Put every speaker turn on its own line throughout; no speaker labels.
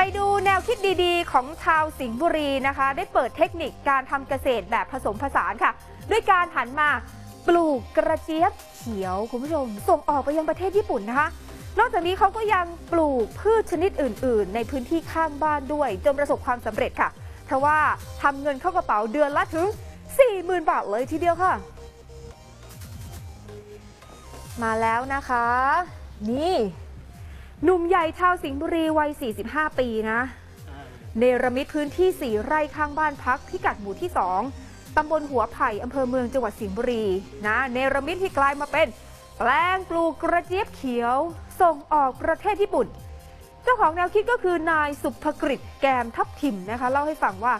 ไปดูแนวคิดดีๆ ของชาวสิงห์บุรีนะคะ ได้เปิดเทคนิคการทำเกษตรแบบผสมผสานค่ะ ด้วยการหันมาปลูกกระเจี๊ยบเขียวคุณผู้ชม ส่งออกไปยังประเทศญี่ปุ่นนะคะ นอกจากนี้เขาก็ยังปลูกพืชชนิดอื่น ๆ ในพื้นที่ข้างบ้านด้วยจนประสบความสำเร็จค่ะ เพราะว่าทำเงินเข้ากระเป๋าเดือนละถึง 40,000 บาทเลยทีเดียวค่ะ มาแล้วนะคะ นี่ หนุ่มใหญ่ชาวสิงห์บุรีวัย 45 ปีนะ เนรมิตพื้นที่ 4 ไร่ข้างบ้านพักพิกัดหมู่ที่ 2 ตำบลหัวไผ่อำเภอเมืองจังหวัดสิงห์บุรีนะ เนรมิตที่กลายมาเป็นแปลงปลูกกระเจี๊ยบเขียว ส่งออกประเทศญี่ปุ่น เจ้าของแนวคิดก็คือนายสุภกฤษแกมทับทิมนะคะ เล่าให้ฟังว่า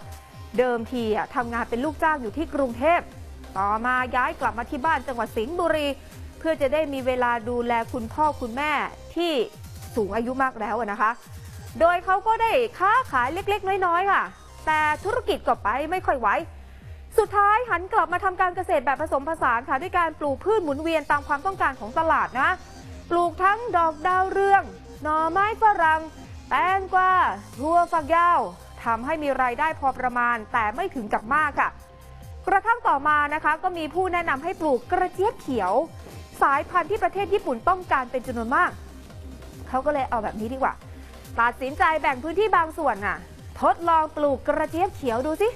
เดิมทีทำงานเป็นลูกจ้างอยู่ที่กรุงเทพ ต่อมาย้ายกลับมาที่บ้านจังหวัดสิงห์บุรี เพื่อจะได้มีเวลาดูแลคุณพ่อคุณแม่ที่ สูงอายุมากแล้วนะคะ โดยเขาก็ได้ค้าขายเล็กๆ น้อยๆค่ะ แต่ธุรกิจก็ไปไม่ค่อยไหวสุดท้ายหันกลับมาทำการเกษตรแบบผสมผสานค่ะด้วยการปลูกพืชหมุนเวียนตามความต้องการของตลาดนะ ปลูกทั้งดอกดาวเรือง หน่อไม้ฝรั่งแตงกวาถั่วฝักยาวทำให้มีรายได้พอประมาณ แต่ไม่ถึงกับมากค่ะ กระทั่งต่อมานะคะ ก็มีผู้แนะนำให้ปลูกกระเจี๊ยบเขียว สายพันธุ์ที่ประเทศญี่ปุ่นต้องการเป็นจำนวนมาก เขาก็เลยเอาแบบนี้ดีกว่า ตัดสินใจแบ่งพื้นที่บางส่วนน่ะ ทดลองปลูกกระเจี๊ยบเขียวดูสิ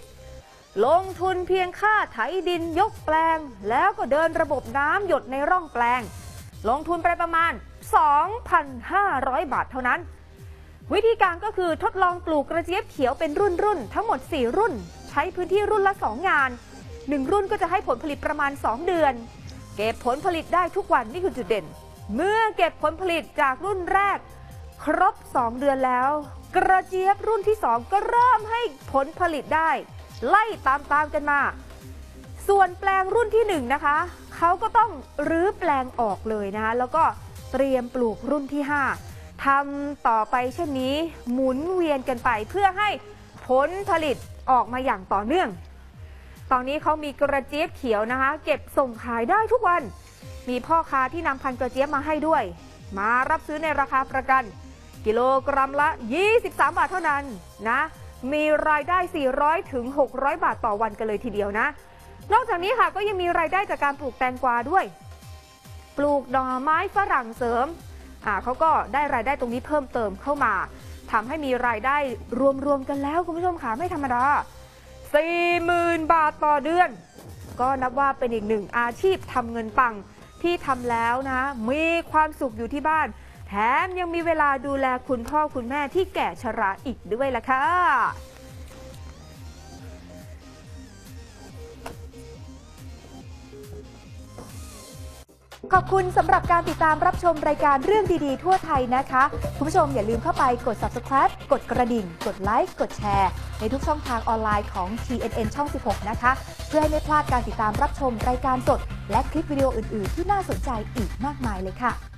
ลงทุนเพียงค่าไถดินยกแปลง แล้วก็เดินระบบน้ำหยดในร่องแปลง ลงทุนไปประมาณ 2,500 บาทเท่านั้น วิธีการก็คือทดลองปลูกกระเจี๊ยบเขียวเป็นรุ่นรุ่นๆทั้งหมด 4 รุ่น ใช้พื้นที่รุ่นละ 2 งาน 1 รุ่นก็จะให้ผลผลิตประมาณ 2 เดือน เก็บผลผลิตได้ทุกวันนี่คือจุดเด่น เมื่อเก็บผลผลิตจากรุ่นแรก ครบ 2 เดือนแล้ว กระเจี๊ยบรุ่นที่ 2 ก็เริ่มให้ผลผลิตได้ ไล่ตามๆกันมา ส่วนแปลงรุ่นที่ 1 นะคะ เขาก็ต้องรื้อแปลงออกเลยนะคะแล้วก็เตรียมปลูกรุ่นที่ 5ทำต่อไปเช่นนี้หมุนเวียนกันไปเพื่อให้ผลผลิตออกมาอย่างต่อเนื่อง ตอนนี้เขามีกระเจี๊ยบเขียวนะคะ เก็บส่งขายได้ทุกวัน มีพ่อค้าที่นำพันกระเจี๊ยบมาให้ด้วย มารับซื้อในราคาประกัน กิโลกรัมละ 23 บาทเท่านั้นนะ มีรายได้ 400ถึง600 บาทต่อวันกันเลยทีเดียวนะ นอกจากนี้ค่ะก็ยังมีรายได้จากการปลูกแตงกวาด้วย ปลูกดอกไม้ฝรั่งเสริมอ่าเขาก็ได้รายได้ตรงนี้เพิ่มเติมเข้ามาทำให้มีรายได้รวมๆกันแล้วคุณผู้ชมค่ะไม่ธรรมดา 40,000 บาทต่อเดือน ก็นับว่าเป็นอีกหนึ่งอาชีพทำเงินปัง ที่ทำแล้วนะ มีความสุขอยู่ที่บ้าน แถมยังมีเวลาดูแลคุณพ่อคุณแม่ที่แก่ชราอีกด้วยล่ะค่ะขอบคุณสำหรับการติดตามรับชมรายการเรื่องดีๆ ทั่วไทยนะคะ คุณผู้ชมอย่าลืมเข้าไปกด subscribe กดกระดิ่ง กดไลค์ กดแชร์ ในทุกช่องทางออนไลน์ของ TNN ช่อง 16 นะคะ เพื่อให้ไม่พลาดการติดตามรับชมรายการสด และคลิปวิดีโออื่น ๆ ที่น่าสนใจอีกมากมายเลยค่ะ